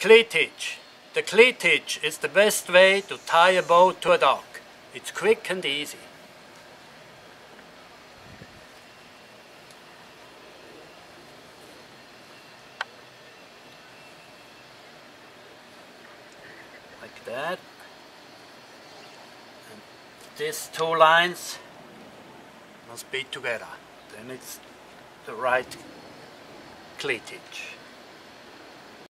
Cleat hitch. The cleat hitch is the best way to tie a boat to a dock. It's quick and easy. Like that. And these two lines must be together. Then it's the right cleat hitch.